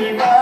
happy birthday.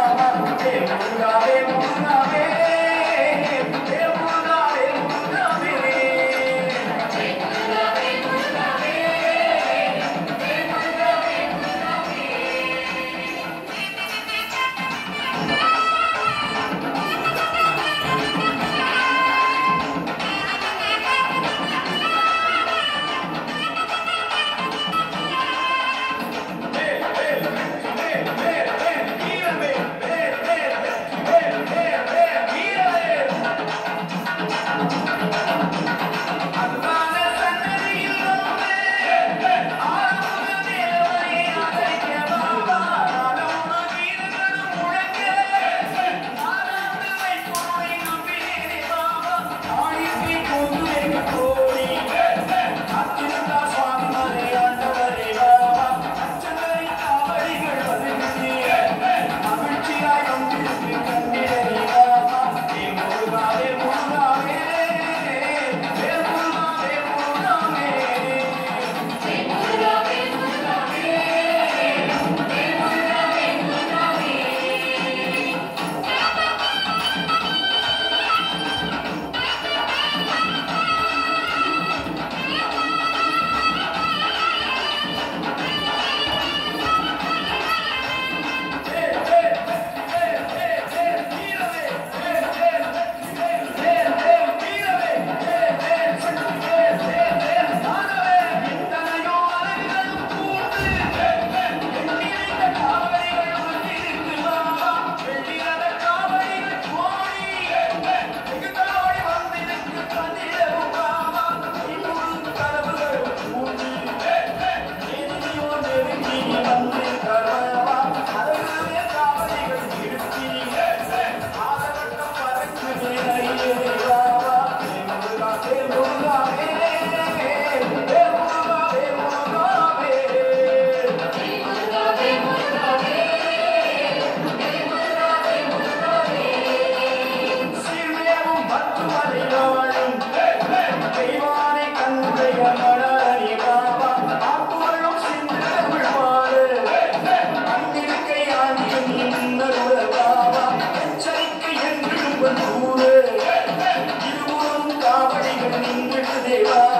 திருமுகம் காவடிகள் நின்று தேவா.